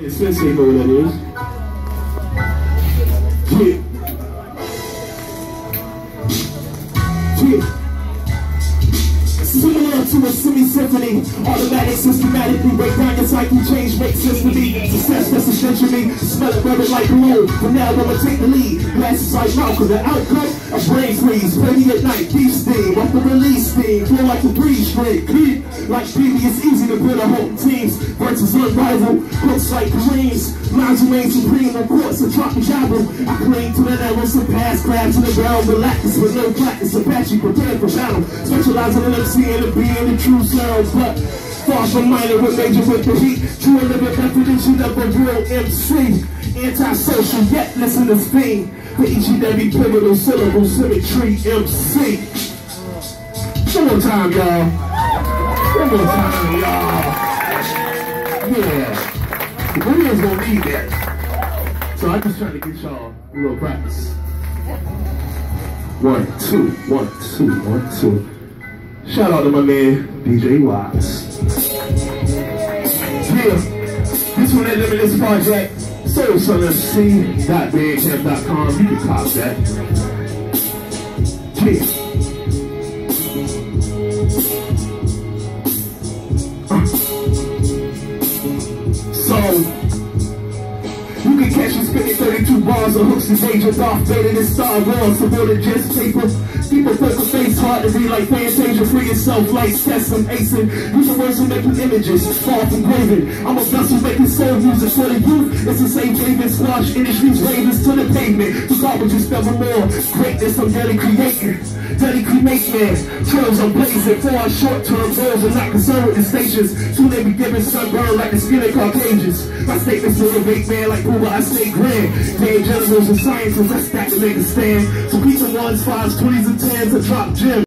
Know what that is. Yeah. Yeah. Similar to a semi-symphony Automatic, systematically break down your psyche Change makes sense to me Success that's essential me Smell it, rub it like glue But now I'ma take the lead Glasses like Malcolm The outcome, a brain freeze Ready at night, beef steam Off the release steam Feel like a three string Keep like BB, it's easy to build a whole teams Versus unrivaled Looks like Kareem's Lines remain supreme on courts A tropic album I cling to the arrows of past Grab to the ground, relax with no practice Apache prepared for battle Specializing in MC and the being the true sounds But far from minor with major with the heat. True and living definition of a real MC Antisocial yet listen to speed. For each and every pivotal syllable Symmetry MC One more time y'all. One more time y'all. Yeah. The video's gonna need that. So I'm just trying to get y'all a little practice. One, two, one, two, one, two. Shout out to my man, DJ Watts. Yeah, this one that Limitless Project, soulsunfc.bandcamp.com. You can cop that. Yeah. Uh. So, you can catch me spitting 32 bars of hooks and major Darth Vader and Star Wars. Than just paper. Keep a face hard to be like Fantasia. Free yourself like Sesame Acing. Use the words for making images. Far from graven. I'm a vessel making soul music for the youth. It's the same David Squash industry's ravens to the pavement. To garbage is never more. Greatness I'm really creating. Dirty cremate man. Trails are blazing. For our short term goals are not concerned with the stations. Soon they be giving sunburn like the skin of Caucasians. My statements motivate man like Uber, I stay grand. Paying generals and scientists, I stack niggas stand. So keep the ones, fives, twenties, and tens, and drop gems.